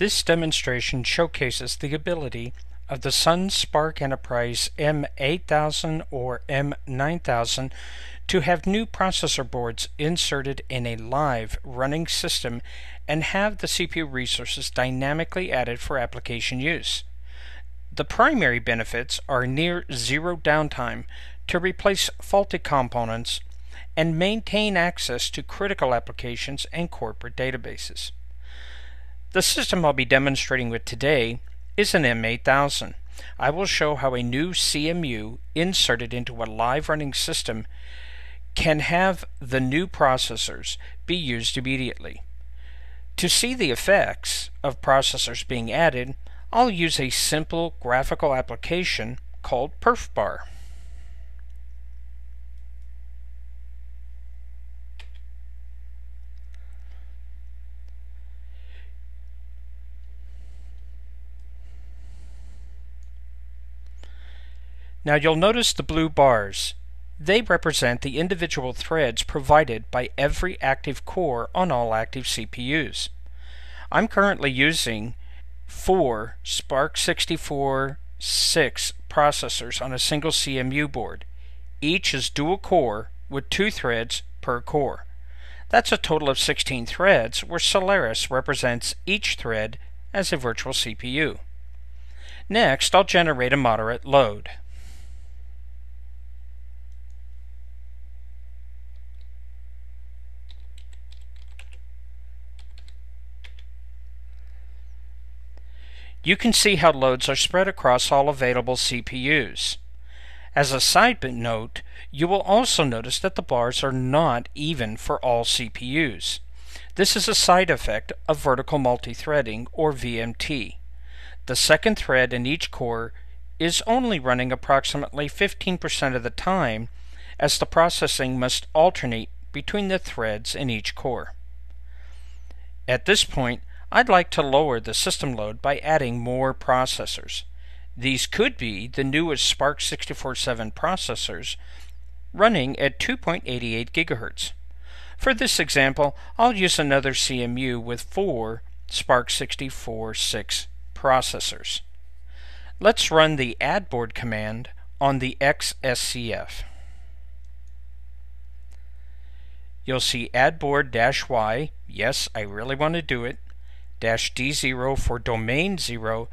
This demonstration showcases the ability of the Sun SPARC Enterprise M8000 or M9000 to have new processor boards inserted in a live running system and have the CPU resources dynamically added for application use. The primary benefits are near zero downtime to replace faulty components and maintain access to critical applications and corporate databases. The system I'll be demonstrating with today is an M8000. I will show how a new CMU inserted into a live running system can have the new processors be used immediately. To see the effects of processors being added, I'll use a simple graphical application called PerfBar. Now you'll notice the blue bars. They represent the individual threads provided by every active core on all active CPUs. I'm currently using four SPARC 64 6 processors on a single CMU board. Each is dual core with two threads per core. That's a total of 16 threads where Solaris represents each thread as a virtual CPU. Next, I'll generate a moderate load. You can see how loads are spread across all available CPUs. As a side note, you will also notice that the bars are not even for all CPUs. This is a side effect of vertical multithreading, or VMT. The second thread in each core is only running approximately 15% of the time, as the processing must alternate between the threads in each core. At this point, I'd like to lower the system load by adding more processors. These could be the newest SPARC 64.7 processors running at 2.88 GHz. For this example, I'll use another CMU with four SPARC 64.6 processors. Let's run the add board command on the XSCF. You'll see add board -y. Yes, I really want to do it dash D0 for domain 0,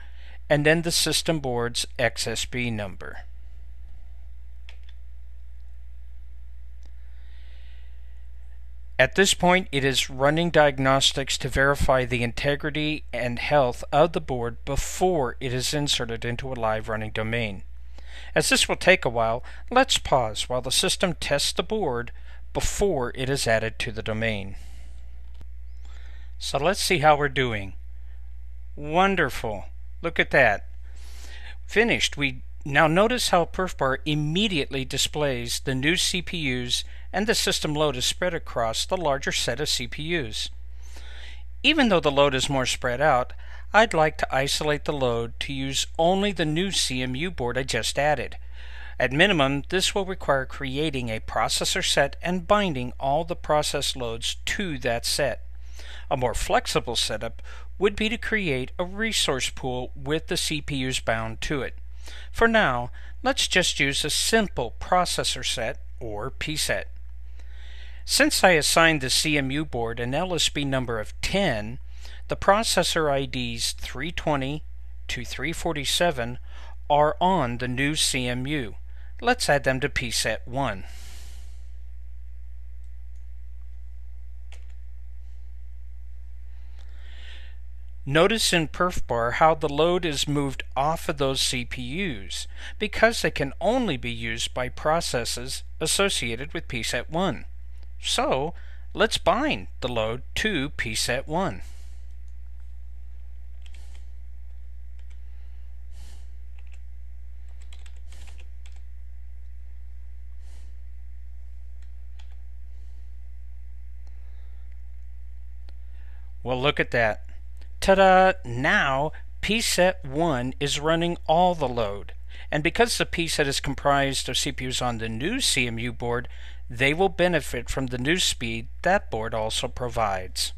and then the system board's XSB number. At this point, it is running diagnostics to verify the integrity and health of the board before it is inserted into a live running domain. As this will take a while, let's pause while the system tests the board before it is added to the domain. So let's see how we're doing. Wonderful. Look at that. Finished. We now notice how PerfBar immediately displays the new CPUs and the system load is spread across the larger set of CPUs. Even though the load is more spread out, I'd like to isolate the load to use only the new CMU board I just added. At minimum, this will require creating a processor set and binding all the process loads to that set. A more flexible setup would be to create a resource pool with the CPUs bound to it. For now, let's just use a simple processor set, or pset. Since I assigned the CMU board an LSB number of 10, the processor IDs 320 to 347 are on the new CMU. Let's add them to pset 1. Notice in PerfBar how the load is moved off of those CPUs because they can only be used by processes associated with pset 1. So let's bind the load to pset 1. Well, look at that. Ta-da! Now pset 1 is running all the load. And because the pset is comprised of CPUs on the new CMU board, they will benefit from the new speed that board also provides.